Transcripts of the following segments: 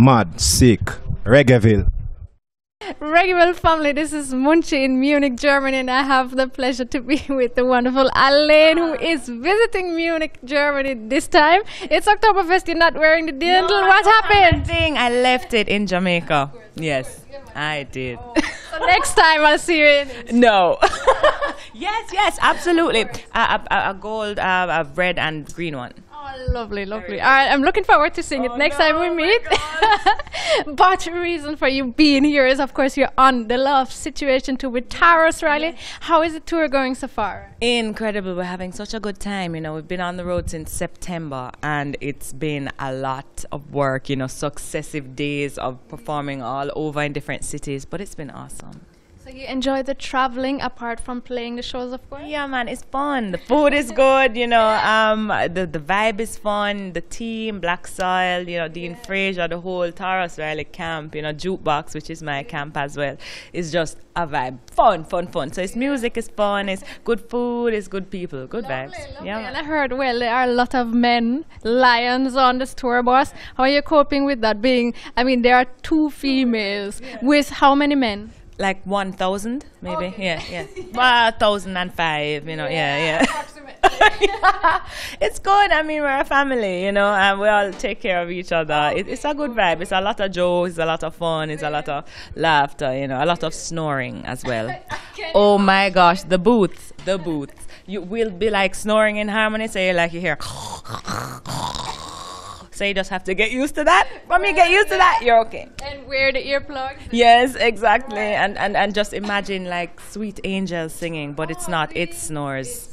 mad, sick, Reggaeville. Reggae family, this is Munchy in Munich, Germany, and I have the pleasure to be with the wonderful Alaine, who is visiting Munich, Germany this time. It's Oktoberfest, you're not wearing the dirndl. No, what happened? Thing. I left it in Jamaica. Yes, I did. So next time I'll see you in. No. yes, yes, absolutely. A, a, a gold, uh, a red and green one. Oh, lovely, lovely. All right, I'm looking forward to seeing it Oh, next no, time we oh meet. but the reason for you being here is, of course, you're on the Love Situation tour with Tarrus Riley. How is the tour going so far? Incredible. We're having such a good time. You know, we've been on the road since September and it's been a lot of work, you know, successive days of performing all over in different cities, but it's been awesome. So you enjoy the traveling apart from playing the shows, of course? Yeah, man, it's fun. The food is good, you know. Um, the the vibe is fun. The team, Black Soil, you know, Dean Fraser, the whole Tarrus Riley camp, you know, Jukebox, which is my camp as well, is just a vibe. Fun, fun, fun. So it's music, it's fun, it's good food, it's good people, good vibes. Yeah, And. I heard, well, there are a lot of men, lions on this tour bus. How are you coping with that being, I mean, there are two females with how many men? Like one thousand, maybe. Yeah, yeah. Thousand and five, you know. Yeah, yeah. it's good. I mean, we're a family, you know, and we all take care of each other. It, it's a good vibe. It's a lot of jokes, it's a lot of fun, it's a lot of laughter, you know, a lot of snoring as well. Oh my gosh, the booths, the booths. You will be like snoring in harmony, so you like you hear. So you just have to get used to that. When you get used to that, you're okay. And wear the earplugs. Yes, exactly. And, and and just imagine like sweet angels singing, but it's not. It snores.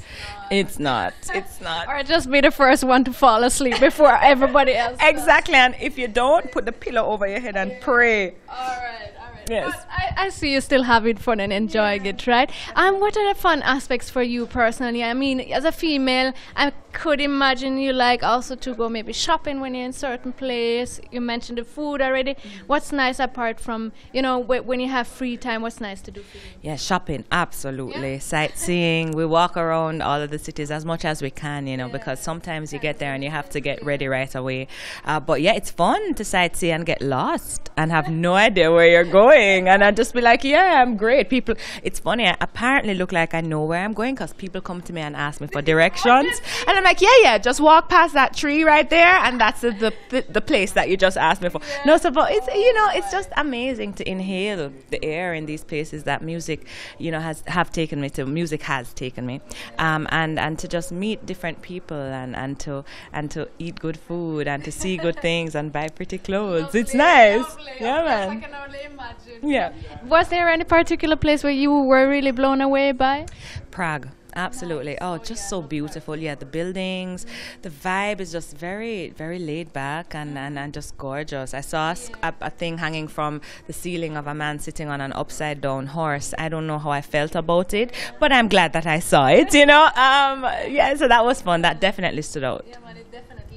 It's not. It's not. Or just be the first one to fall asleep before everybody else. Exactly. And if you don't, put the pillow over your head and pray. All right, all right. Yes. But I, I see you still having fun and enjoying it, right? And what are the fun aspects for you personally? I mean, as a female, I could imagine you like also to go maybe shopping when you're in certain place. You mentioned the food already. What's nice apart from, you know, wh- when you have free time, what's nice to do for you? Yeah, shopping, absolutely. Sightseeing. We walk around all of the cities as much as we can, you know, because sometimes you get there and you have to get ready right away. Uh, but yeah, it's fun to sightsee and get lost and have no idea where you're going. And I just be like, yeah, I'm great. People, it's funny. I apparently look like I know where I'm going because people come to me and ask me for directions. And I'm like, yeah, yeah, just walk past that tree right there, and that's the the, the place that you just asked me for. No, so but it's you know, it's just amazing to inhale the air in these places that music, you know, has have taken me to. Music has taken me, um, and and to just meet different people and and to and to eat good food and to see good things and buy pretty clothes. It's nice. Yeah, man. I can only imagine. Yeah. Was there any particular place where you were really blown away by? Prague. Absolutely. Oh, just so beautiful. Yeah, the buildings, the vibe is just very, very laid back and, and, and just gorgeous. I saw a thing hanging from the ceiling of a man sitting on an upside down horse. I don't know how I felt about it, but I'm glad that I saw it, you know? Um, yeah, so that was fun. That definitely stood out.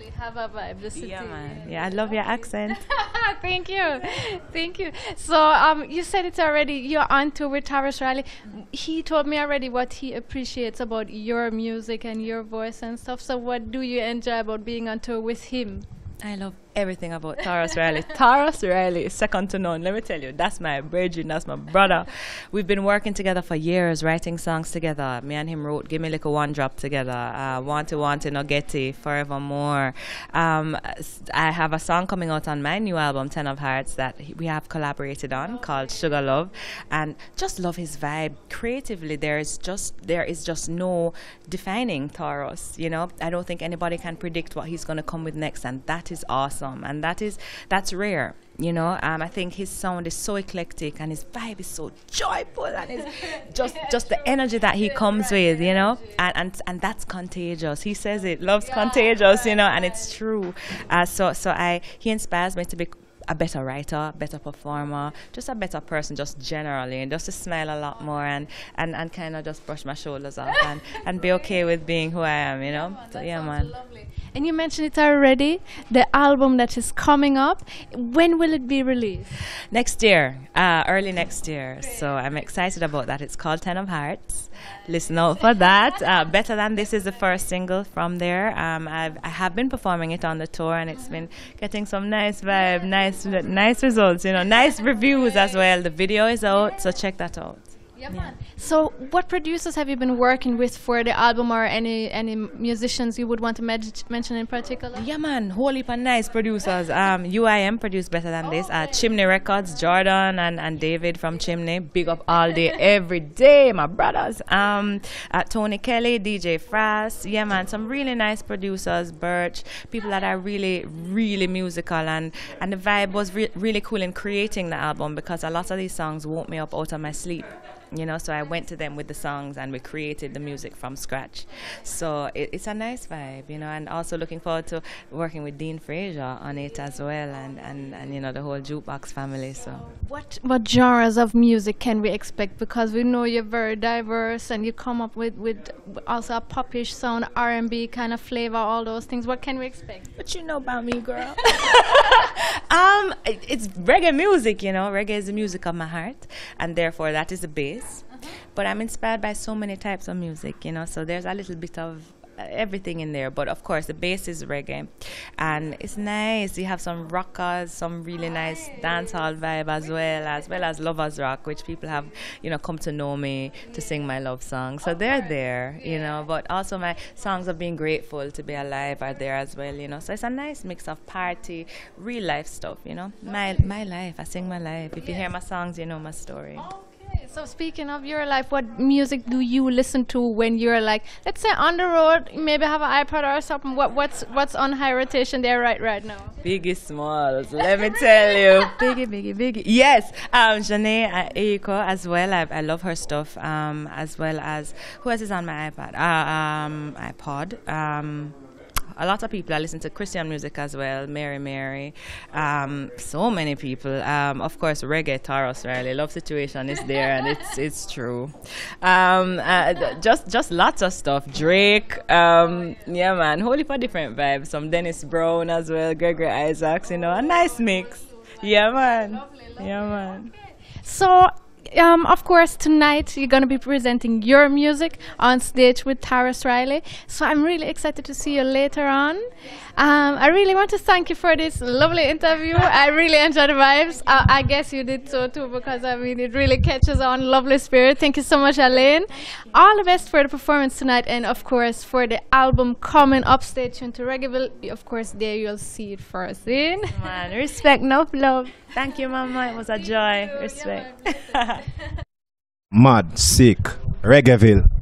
Yeah, man, definitely have a vibe. City. Yeah, man. Yeah, I love your accent. Thank you, thank you. So, um, you said it's already you're on tour with Tarrus Riley. He told me already what he appreciates about your music and your voice and stuff. So, what do you enjoy about being on tour with him? I love everything about Tarrus Riley. Tarrus Riley is second to none. Let me tell you, that's my virgin, that's my brother. We've been working together for years, writing songs together. Me and him wrote Give Me a One Drop together, uh, Want to Want to No Getty, Forevermore. Um, I have a song coming out on my new album, Ten of Hearts, that we have collaborated on called Sugar Love. And just love his vibe. Creatively, there is just there is just no defining Tarrus. You know, I don't think anybody can predict what he's going to come with next, and that is awesome, and that is that's rare. You know, um, I think his sound is so eclectic, and his vibe is so joyful, and his just just the energy that he comes with. You know, and and and that's contagious. He says it, loves contagious. You know, and it's true. Uh, so so I he inspires me to be a better writer, better performer, just a better person, just generally, and just to smile a lot more and, and, and kind of just brush my shoulders off and, and be okay with being who I am, you know? So, yeah, man. And you mentioned it already, the album that is coming up. When will it be released? Next year, uh, early next year. So I'm excited about that. It's called Ten of Hearts. Listen out for that. Uh, Better Than This is the first single from there. Um, I've, I have been performing it on the tour and it's been getting some nice vibe, nice nice, nice results. You know, nice reviews as well. The video is out, so check that out. Yeah, man. So, what producers have you been working with for the album, or any any musicians you would want to med- mention in particular? Yeah, man, whole heap of nice producers. Um, UIM produced better than this. Uh, Chimney Records, Jordan and, and David from Chimney. Big up all day, every day, my brothers. Um, uh, Tony Kelly, DJ Frost. Yeah, man, some really nice producers. Birch, people that are really, really musical, and and the vibe was re- really cool in creating the album because a lot of these songs woke me up out of my sleep you know so i went to them with the songs and we created the music from scratch. So it, it's a nice vibe you know and also looking forward to working with dean fraser on it as well and, and, and you know the whole jukebox family so. What what genres of music can we expect? Because we know you're very diverse and you come up with with also a popish sound r&b kind of flavor all those things. What can we expect? What you know about me girl um it's reggae music you know. Reggae is the music of my heart and therefore that is the base. Uh-huh. But I'm inspired by so many types of music, you know, so there's a little bit of uh, everything in there. But of course, the bass is reggae, and it's nice. You have some rockers, some really nice dancehall vibe as well, as well as lovers rock, which people have, you know, come to know me to sing my love songs. So they're there, you know. But also my songs of being grateful to be alive are there as well, you know. So it's a nice mix of party, real life stuff, you know. My my life, I sing my life. If you hear my songs, you know my story. So speaking of your life, what music do you listen to when you're like, let's say on the road, maybe have an iPod or something? What what's what's on high rotation there right right now? Biggie Smalls, let me tell you, Biggie, Biggie, Biggie. Yes, um, Jhené Aiko as well. I, I love her stuff. Um, as well as who else is on my iPad? Uh, um, iPod. Um, a lot of people are listening to Christian music as well, Mary Mary. Um, so many people. Um, of course, reggae, Tarrus Riley. Love situation is there, and it's it's true. Um, uh, just just lots of stuff. Drake, um, yeah, man, heap of different vibes. Some Dennis Brown as well, Gregory Isaacs. You know, a nice mix. Yeah, man. Yeah, man. So um, of course, tonight you're going to be presenting your music on stage with Tarrus Riley. So I'm really excited to see you later on. Um, I really want to thank you for this lovely interview. I really enjoyed the vibes. I, I, guess you did so too, because I mean, it really catches on. Lovely spirit. Thank you so much, Alaine. All the best for the performance tonight, and of course, for the album coming up. Stay tuned to Reggaeville. Of course, there you'll see it first. In man, respect, no love. Thank you, Mama. It was a joy. Respect. Mad, sick, Reggaeville.